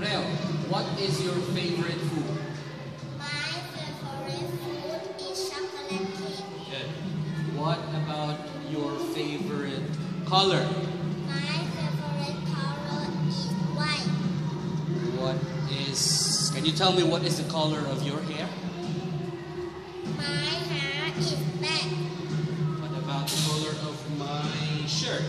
Now, what is your favorite food? My favorite food is chocolate cake. Good. What about your favorite color? My favorite color is white. What is. Can you tell me what is the color of your hair? My hair is black. What about the color of my shirt?